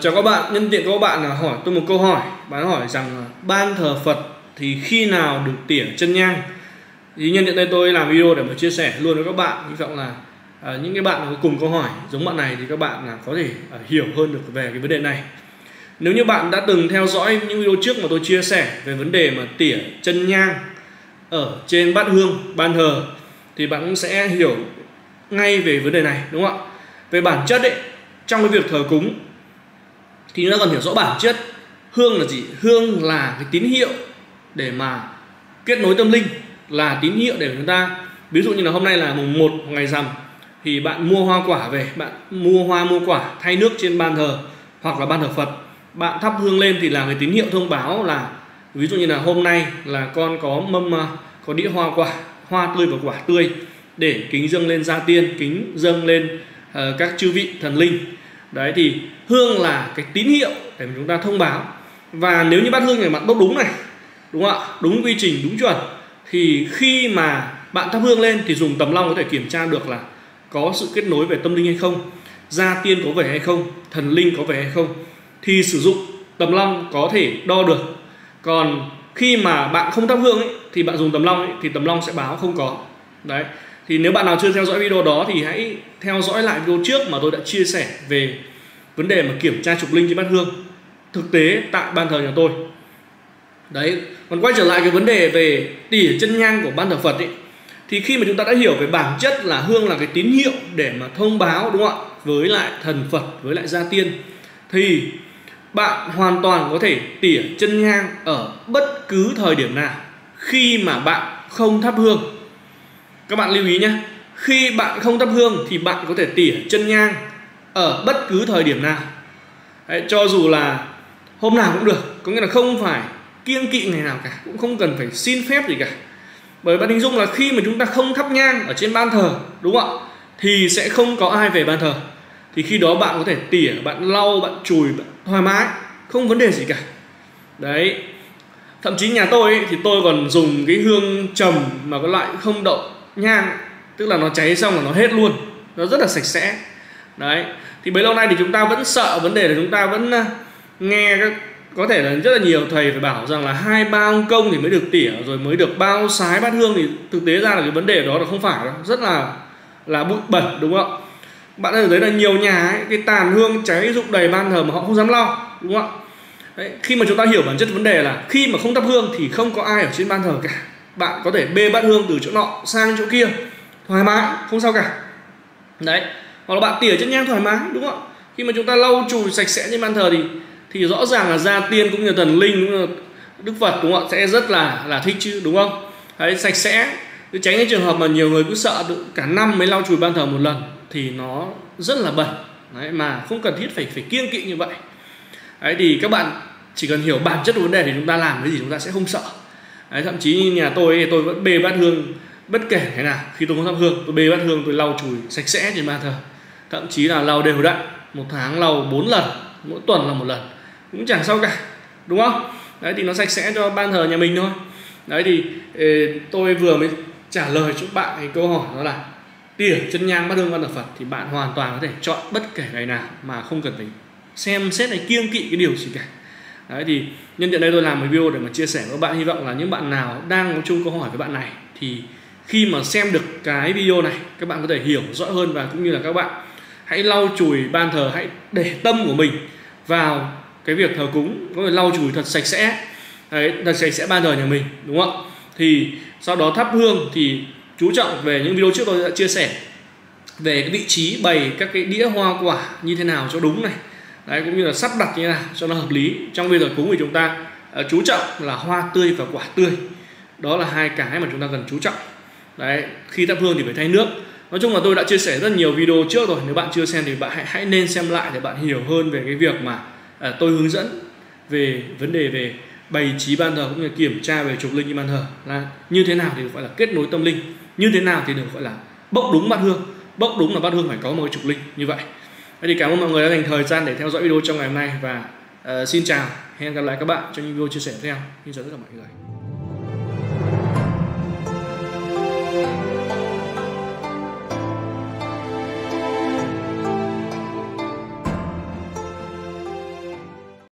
Chào các bạn, nhân tiện các bạn là hỏi tôi một câu hỏi. Bạn hỏi rằng ban thờ Phật thì khi nào được tỉa chân nhang? Thì nhân tiện đây tôi làm video để mà chia sẻ luôn với các bạn. Hy vọng là à, những cái bạn có cùng câu hỏi giống bạn này thì các bạn là có thể à, hiểu hơn được về cái vấn đề này. Nếu như bạn đã từng theo dõi những video trước mà tôi chia sẻ về vấn đề mà tỉa chân nhang ở trên bát hương, ban thờ Thì bạn cũng sẽ hiểu ngay về vấn đề này đúng không ạ? Về bản chất ấy, trong cái việc thờ cúng thì nó cần hiểu rõ bản chất. Hương là gì? Hương là cái tín hiệu để mà kết nối tâm linh. Là tín hiệu để chúng ta ví dụ như là hôm nay là mùng 1 ngày rằm thì bạn mua hoa quả về bạn mua hoa mua quả thay nước trên ban thờ hoặc là ban thờ Phật. Bạn thắp hương lên thì là cái tín hiệu thông báo là ví dụ như là hôm nay là con có mâm à, có đĩa hoa quả hoa tươi và quả tươi để kính dâng lên gia tiên kính dâng lên uh, các chư vị thần linh đấy thì hương là cái tín hiệu để chúng ta thông báo. Và nếu như bát hương này bạn đốt đúng này đúng không ạ? Đúng quy trình đúng chuẩn thì khi mà bạn thắp hương lên thì dùng tầm long có thể kiểm tra được là có sự kết nối về tâm linh hay không gia tiên có về hay không thần linh có về hay không. Thì sử dụng tầm long có thể đo được. Còn khi mà bạn không thắp hương ấy, thì bạn dùng tầm long ấy, thì tầm long sẽ báo không có. Đấy thì nếu bạn nào chưa theo dõi video đó thì hãy theo dõi lại video trước mà tôi đã chia sẻ về vấn đề mà kiểm tra trục linh trên bát hương. Thực tế tại ban thờ nhà tôi. Đấy, còn quay trở lại cái vấn đề về tỉa chân nhang của ban thờ Phật ấy thì khi mà chúng ta đã hiểu về bản chất là hương là cái tín hiệu để mà thông báo, đúng không ạ, với lại thần Phật, với lại gia tiên, thì bạn hoàn toàn có thể tỉa chân nhang ở bất cứ thời điểm nào khi mà bạn không thắp hương các bạn lưu ý nhé khi bạn không thắp hương thì bạn có thể tỉa chân nhang ở bất cứ thời điểm nào. Đấy, cho dù là hôm nào cũng được có nghĩa là không phải kiêng kỵ ngày nào cả cũng không cần phải xin phép gì cả. Bởi bạn hình dung là khi mà chúng ta không thắp nhang ở trên ban thờ đúng không ạ? Thì sẽ không có ai về ban thờ. Thì khi đó bạn có thể tỉa bạn lau bạn chùi bạn thoải mái không vấn đề gì cả. Đấy thậm chí nhà tôi ấy, thì tôi còn dùng cái hương trầm mà có loại không đậu nhang tức là nó cháy xong là nó hết luôn nó rất là sạch sẽ. Đấy thì bấy lâu nay thì chúng ta vẫn sợ vấn đề là chúng ta vẫn à, nghe các có thể là rất là nhiều thầy phải bảo rằng là hai ba ông công thì mới được tỉa rồi mới được bao sái bát hương thì thực tế ra là cái vấn đề đó là không phải đâu rất là là bụi bẩn đúng không ạ? Bạn có thấy là nhiều nhà ấy, cái tàn hương cháy rụng đầy ban thờ mà họ không dám lau đúng không ạ? Đấy, khi mà chúng ta hiểu bản chất vấn đề là khi mà không thắp hương thì không có ai ở trên ban thờ cả bạn có thể bê bát hương từ chỗ nọ sang chỗ kia. Thoải mái không sao cả. Đấy hoặc là bạn tỉa chân nhang thoải mái đúng không khi mà chúng ta lau chùi sạch sẽ trên ban thờ thì thì rõ ràng là gia tiên cũng như thần linh cũng như đức phật đúng không sẽ rất là là thích chứ đúng không? Đấy sạch sẽ. Cứ tránh cái trường hợp mà nhiều người cứ sợ cả năm mới lau chùi ban thờ một lần thì nó rất là bẩn. Đấy, mà không cần thiết phải phải kiêng kỵ như vậy. Đấy thì các bạn chỉ cần hiểu bản chất của vấn đề thì chúng ta làm cái gì chúng ta sẽ không sợ đấy, thậm chí nhà tôi thì tôi vẫn bê bát hương bất kể thế nào. Khi tôi có thắp hương tôi bê bát hương tôi lau chùi sạch sẽ trên ban thờ. Thậm chí là lau đều đặn một tháng lau bốn lần mỗi tuần là một lần. Cũng chẳng sao cả đúng không? Đấy thì nó sạch sẽ cho ban thờ nhà mình thôi. Đấy thì tôi vừa mới trả lời cho bạn cái câu hỏi đó là tỉa chân nhang bát hương văn thờ phật thì bạn hoàn toàn có thể chọn bất kể ngày nào mà không cần phải xem xét hay kiêng kỵ cái điều gì cả đấy, thì nhân tiện đây tôi làm một video để mà chia sẻ với các bạn, hy vọng là những bạn nào đang có chung câu hỏi với bạn này, thì khi mà xem được cái video này, các bạn có thể hiểu rõ hơn và cũng như là các bạn hãy lau chùi ban thờ, hãy để tâm của mình vào cái việc thờ cúng, có thể lau chùi thật sạch sẽ, đấy, thật sạch sẽ ban thờ nhà mình, đúng không ạ? Thì sau đó thắp hương thì chú trọng về những video trước tôi đã chia sẻ về cái vị trí bày các cái đĩa hoa quả như thế nào cho đúng này đấy cũng như là sắp đặt như thế nào cho nó hợp lý. Trong việc thờ cúng thì chúng ta uh, chú trọng là hoa tươi và quả tươi. Đó là hai cái mà chúng ta cần chú trọng. Đấy khi thắp hương thì phải thay nước. Nói chung là tôi đã chia sẻ rất nhiều video trước rồi. Nếu bạn chưa xem thì bạn hãy, hãy nên xem lại để bạn hiểu hơn về cái việc mà uh, tôi hướng dẫn về vấn đề về bày trí ban thờ cũng như kiểm tra về trục linh như ban thờ. Là như thế nào thì được gọi là kết nối tâm linh. Như thế nào thì được gọi là bốc đúng bát hương. Bốc đúng là bát hương phải có một cái trục linh như vậy thì cảm ơn mọi người đã dành thời gian để theo dõi video trong ngày hôm nay và uh, xin chào. Hẹn gặp lại các bạn trong những video chia sẻ tiếp theo. Xin chào tất cả mọi người.